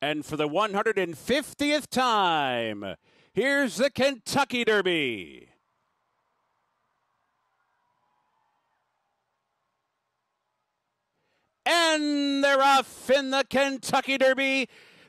And for the 150th time, here's the Kentucky Derby. And they're off in the Kentucky Derby.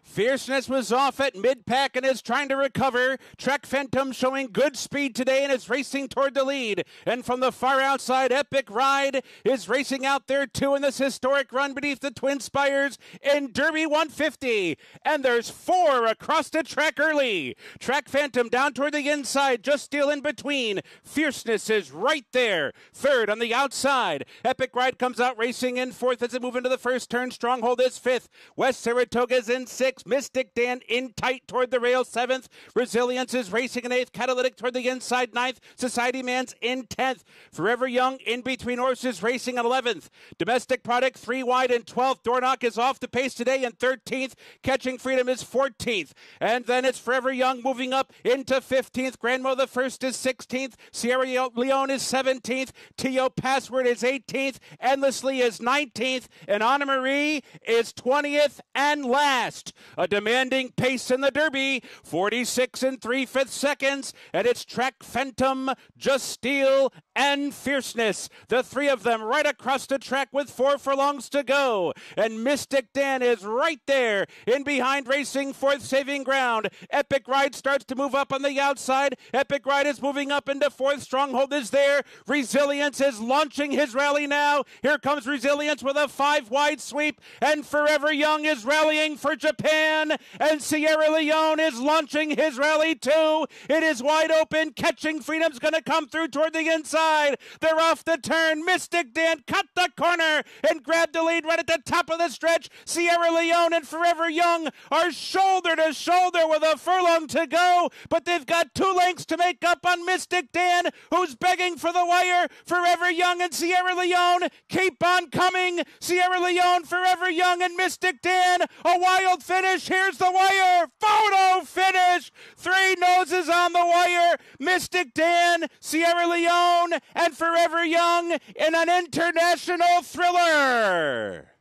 Fierceness was off at mid pack and is trying to recover. Track Phantom showing good speed today and is racing toward the lead. And from the far outside, Epic Ride is racing out there too in this historic run beneath the Twin Spires in Derby 150. And there's four across the track early. Track Phantom down toward the inside, Just Steel in between. Fierceness is right there. Third on the outside. Epic Ride comes out racing in fourth as it move into the first turn. Stronghold is fifth. West Saratoga is in sixth. Mystic Dan in tight toward the rail, seventh. Resilience is racing in eighth. Catalytic toward the inside, ninth. Society Man's in tenth. Forever Young in between horses racing in eleventh. Domestic Product three wide and twelfth. Dornoch is off the pace today in thirteenth. Catching Freedom is fourteenth. And then it's Forever Young moving up into fifteenth. Grand Mo the First is sixteenth. Sierra Leone is seventeenth. T O Password is eighteenth. Endlessly is nineteenth. And Honor Marie is twentieth and last a demanding pace in the Derby, 46 and 3 fifths seconds, and it's track Phantom, Just Steel, and Fierceness. The three of them right across the track with four furlongs to go. And Mystic Dan is right there in behind racing fourth saving ground. Epic Ride starts to move up on the outside. Epic Ride is moving up into fourth. Stronghold is there. Resilience is launching his rally now. Here comes Resilience with a five wide sweep. And Forever Young is rallying for Japan. And Sierra Leone is launching his rally too. It is wide open. Catching Freedom's going to come through toward the inside. They're off the turn. Mystic Dan cut the corner and grabbed the lead right at the top of the stretch. Sierra Leone and Forever Young are shoulder to shoulder with a furlong to go, but they've got two lengths to make up on Mystic Dan, who's begging for the wire. Forever Young and Sierra Leone keep on coming. Sierra Leone, Forever Young, and Mystic Dan. A wild finish. Here's the wire. Photo finish. Three noses on the wire. Mystic Dan, Sierra Leone, and Forever Young in an international thriller.